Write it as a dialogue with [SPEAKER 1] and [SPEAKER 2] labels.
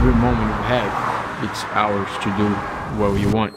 [SPEAKER 1] every moment we have, it's ours to do what we want.